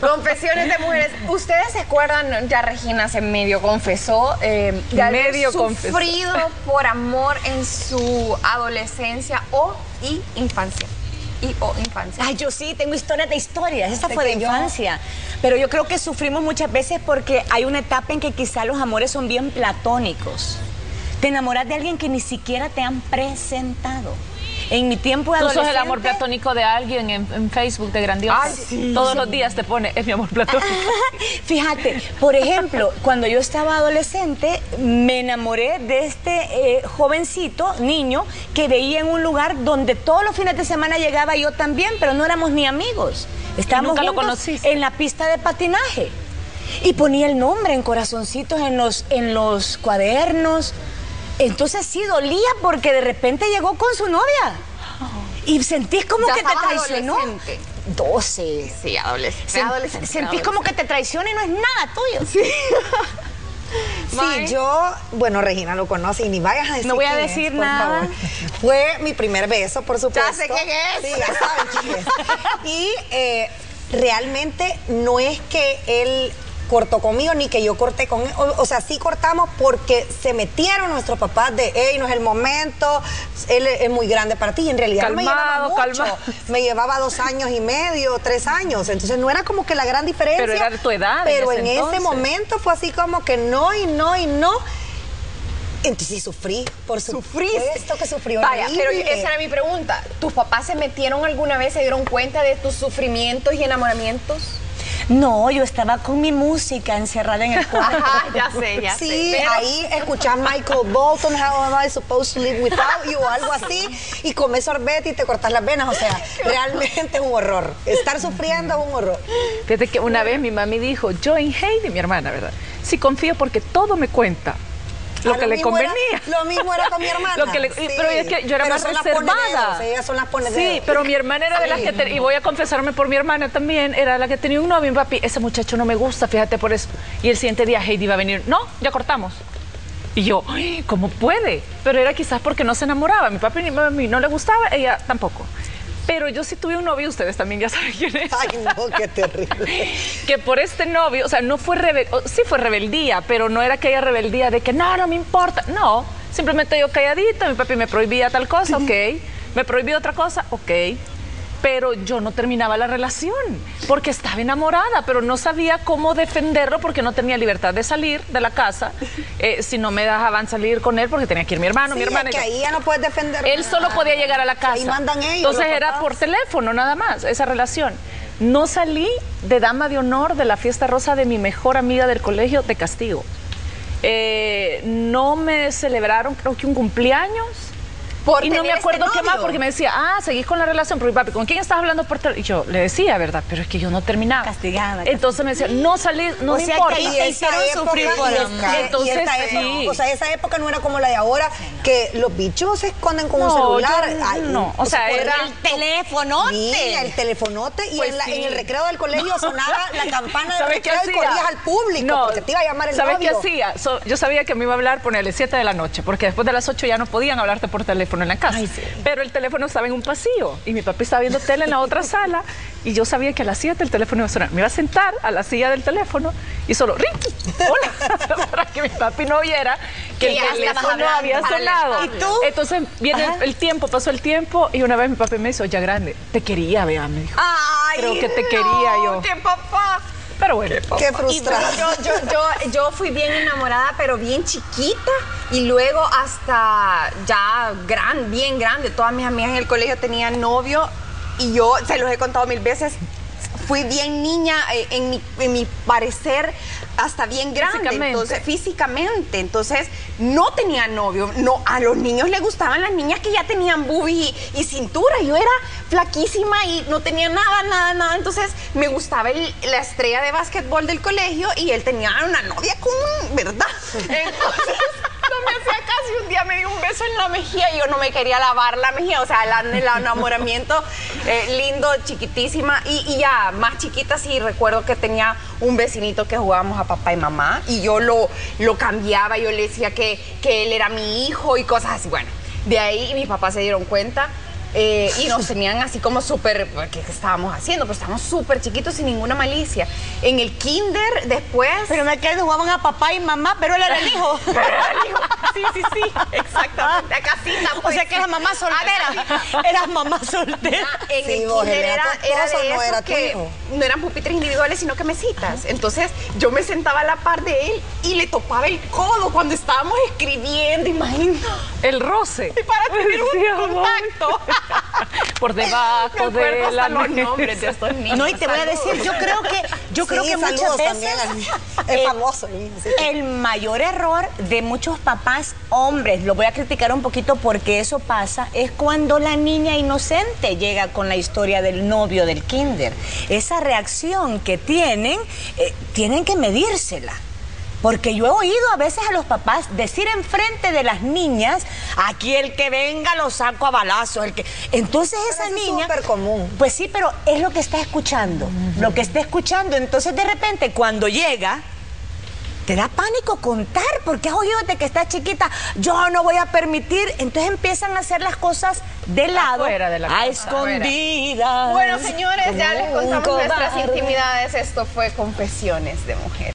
Confesiones de mujeres. ¿Ustedes se acuerdan? Ya Regina se medio confesó. Eh, de haber Medio sufrido por amor en su adolescencia o y infancia. Y o infancia. Ay, yo sí, tengo historias de historias. Esta ¿De fue de yo? infancia. Pero yo creo que sufrimos muchas veces porque hay una etapa en que quizá los amores son bien platónicos. Te enamoras de alguien que ni siquiera te han presentado. En mi tiempo de Tú sos adolescente... el amor platónico de alguien en, en Facebook de grandioso. Ay, sí. Todos los días te pone, es mi amor platónico. Fíjate, por ejemplo, cuando yo estaba adolescente, me enamoré de este eh, jovencito, niño, que veía en un lugar donde todos los fines de semana llegaba yo también, pero no éramos ni amigos. Estábamos nunca lo juntos conociste? en la pista de patinaje. Y ponía el nombre en corazoncitos en los, en los cuadernos. Entonces sí dolía porque de repente llegó con su novia. Y sentís como Ya que te traicionó. adolescente. 12. Sí, adolescente. Sen- adolescente, sentís como que te traiciona y no es nada tuyo. Sí. Sí, yo, bueno, Regina lo conoce y ni vayas a decir No voy a quién es, decir por nada. favor. Fue mi primer beso, por supuesto. sé quién es. Sí, ya saben quién es. Y eh, realmente no es que él cortó conmigo ni que yo corté con él. O, o sea, sí cortamos porque se metieron nuestros papás de, hey, no es el momento, él es muy grande para ti. Y en realidad no me llevaba Calmado, mucho. calmado. Me llevaba dos años y medio, tres años. Entonces no era como que la gran diferencia. Pero era de tu edad en Pero ese en ese momento fue así como que no y no y no. Entonces sí sufrí, por supuesto que sufrió. Vaya, pero esa era mi pregunta. ¿Tus papás se metieron alguna vez, se dieron cuenta de tus sufrimientos y enamoramientos? No, yo estaba con mi música encerrada en el cuarto. Ajá, ya sé, ya Sí, sé. Pero- ahí escuchás Michael Bolton, How Am I Supposed to Live Without You, o algo así, y comes sorbete y te cortas las venas. O sea, realmente es un horror. Estar sufriendo es un horror. Fíjate que una vez mi mami dijo, yo en Heidi, mi hermana, ¿verdad? Sí confío porque todo me cuenta. Lo Ah, que le era- convenía. lo mismo era con mi hermana. Lo que le- sí. Pero es que yo era más reservada. ellas son las ponederos. Sí, pero mi hermana era de las que, te- y voy a confesarme por mi hermana también, era la que tenía un novio, mi papi, ese muchacho no me gusta, fíjate por eso. Y el siguiente día Heidi iba a venir, no, ya cortamos. Y yo, "Ay, ¿cómo puede? Pero era quizás porque no se enamoraba. Mi papi ni no le gustaba, ella tampoco. Pero yo sí tuve un novio, ustedes también ya saben quién es. Ay, no, qué terrible. que por este novio, o sea, no fue rebel, o- sí fue rebeldía, pero no era aquella rebeldía de que no, no me importa. No, simplemente yo calladita, mi papi me prohibía tal cosa, ok. Me prohibía otra cosa, ok. Pero yo no terminaba la relación porque estaba enamorada, pero no sabía cómo defenderlo porque no tenía libertad de salir de la casa. eh, si no me dejaban salir con él porque tenía que ir mi hermano, mi hermana. es que ahí ya no puedes defender. Él solo podía llegar a la casa. Ahí mandan ellos, Entonces era por teléfono nada más, esa relación. No salí de dama de honor de la fiesta rosa de mi mejor amiga del colegio de castigo. Eh, no me celebraron, creo que un cumpleaños. Por y no me tener este acuerdo qué más, porque me decía, ah, seguís con la relación, pero mi papi, ¿con quién estás hablando por teléfono? Y yo le decía, ¿verdad? Pero es que yo no terminaba. Castigada. Entonces me decía, no salís, no O me sea, importa. que ahí Y te hicieron sufrir por y esa- amor. y Entonces, esa época- sí. O sea, esa época no era como la de ahora, que los bichos se esconden con un No, celular. yo Ay, no, o sea, era- el El teléfono. Sí, el telefonote y Pues en, la- sí. en el recreo del colegio sonaba la campana del ¿Sabe qué recreo y corrías al público porque te iba a llamar el ¿Sabes qué hacía? So- yo sabía que me iba a hablar, ponerle 7 de la noche, porque después de las 8 ya no podían hablarte por teléfono en la casa. Ay, sí. Pero el teléfono estaba en un pasillo y mi papi estaba viendo tele en la otra sala y yo sabía que a las 7 el teléfono iba a sonar. Me iba a sentar a la silla del teléfono y solo ¡ring! Hola, para que mi papi no viera que Que el teléfono hablando había sonado. el ¿Y tú? Entonces viene el, tiempo, pasó el tiempo y una vez mi papi me hizo, ya grande, te quería, vea, me dijo. Ay, Creo que te no, quería yo. ¡Qué papá! Pero bueno. Qué Y frustrada. yo, yo, yo, yo fui bien enamorada, pero bien chiquita. Y luego hasta ya gran, bien grande. Todas mis amigas en el colegio tenían novio. Y yo, se los he contado mil veces, fui bien niña eh, en, mi, en mi parecer hasta bien grande. Físicamente. Entonces, físicamente. Entonces, no tenía novio. No, a los niños les gustaban las niñas que ya tenían boobie y, y cintura. Yo era flaquísima y no tenía nada, nada, nada. Entonces, me gustaba el- la estrella de básquetbol del colegio y él tenía una novia con, ¿verdad? Entonces, me hacía casi. Un día me dio un beso en la mejilla y yo no me quería lavar la mejilla. O sea, el, el enamoramiento eh, lindo, chiquitísima. Y, y ya más chiquita sí recuerdo que tenía un vecinito que jugábamos a papá y mamá y yo lo, lo cambiaba. Yo le decía que, que él era mi hijo y cosas así. Bueno, de ahí mis papás se dieron cuenta. Eh, y nos tenían así como súper, ¿qué, qué estábamos haciendo? Pero estábamos súper chiquitos sin ninguna malicia. En el kinder, después... Pero me quedé jugaban a papá y mamá, pero él era el hijo. Sí, sí, sí, exactamente. A casita, O pues. sea que eras mamá A soltera. Eras mamá soltera. En Sí, el vos, kinder era era, era de no era que hijo. no eran pupitres individuales, sino que mesitas. Entonces yo me sentaba a la par de él y le topaba el codo cuando estábamos escribiendo, imagínate. El roce. Para tener un amor. contacto. Por debajo de la los mesa. nombres de estos niños. No, y te voy a decir, yo creo que, yo creo que muchas veces. Es famoso sí. el mayor error de muchos papás hombres, lo voy a criticar un poquito porque eso pasa, es cuando la niña inocente llega con la historia del novio del kinder. Esa reacción que tienen, eh, tienen que medírsela. Porque yo he oído a veces a los papás decir enfrente de las niñas, aquí el que venga lo saco a balazos, el que. Entonces esa eso es niña. súper común. Pues sí, pero es lo que está escuchando. Lo que está escuchando. Entonces de repente cuando llega, te da pánico contar, porque has oído de que está chiquita, yo no voy a permitir. Entonces empiezan a hacer las cosas de lado, Afuera de la a escondidas. Bueno, señores, ya les contamos nuestras intimidades. Esto fue Confesiones de Mujer.